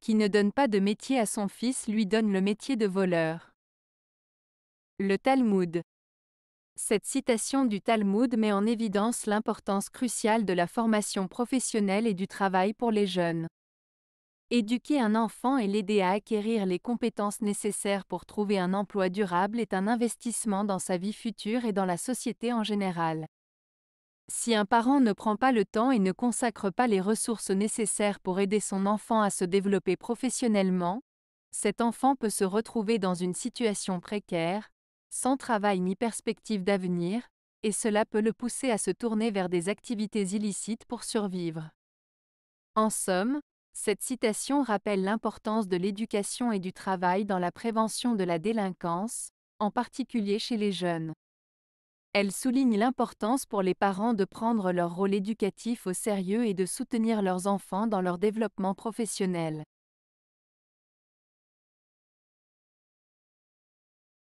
Qui ne donne pas de métier à son fils lui donne le métier de voleur. Le Talmud. Cette citation du Talmud met en évidence l'importance cruciale de la formation professionnelle et du travail pour les jeunes. Éduquer un enfant et l'aider à acquérir les compétences nécessaires pour trouver un emploi durable est un investissement dans sa vie future et dans la société en général. Si un parent ne prend pas le temps et ne consacre pas les ressources nécessaires pour aider son enfant à se développer professionnellement, cet enfant peut se retrouver dans une situation précaire, sans travail ni perspective d'avenir, et cela peut le pousser à se tourner vers des activités illicites pour survivre. En somme, cette citation rappelle l'importance de l'éducation et du travail dans la prévention de la délinquance, en particulier chez les jeunes. Elle souligne l'importance pour les parents de prendre leur rôle éducatif au sérieux et de soutenir leurs enfants dans leur développement professionnel.